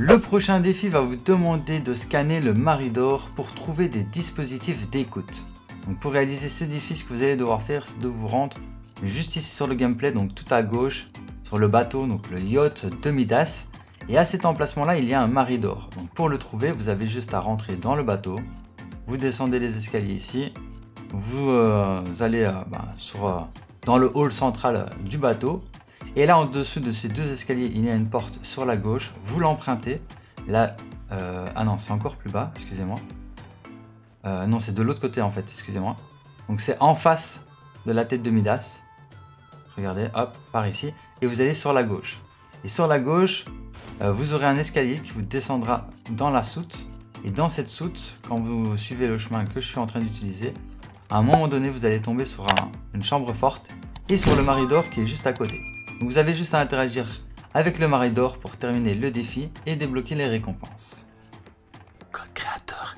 Le prochain défi va vous demander de scanner le Maridor pour trouver des dispositifs d'écoute. Pour réaliser ce défi, ce que vous allez devoir faire, c'est de vous rendre juste ici sur le gameplay, donc tout à gauche, sur le bateau, donc le yacht de Midas. Et à cet emplacement-là, il y a un Maridor. Donc pour le trouver, vous avez juste à rentrer dans le bateau. Vous descendez les escaliers ici. Vous, euh, allez euh, bah, euh, dans le hall central du bateau. Et là, en dessous de ces deux escaliers, il y a une porte sur la gauche. Vous l'empruntez. Là, ah non, c'est encore plus bas, excusez-moi. non, c'est de l'autre côté en fait, excusez-moi. Donc c'est en face de la tête de Midas. Regardez, hop, par ici. Et vous allez sur la gauche. Et sur la gauche, euh, vous aurez un escalier qui vous descendra dans la soute. Et dans cette soute, quand vous suivez le chemin que je suis en train d'utiliser, à un moment donné, vous allez tomber sur une chambre forte et sur le Maridor qui est juste à côté. Vous avez juste à interagir avec le Maridor pour terminer le défi et débloquer les récompenses. Code créateur.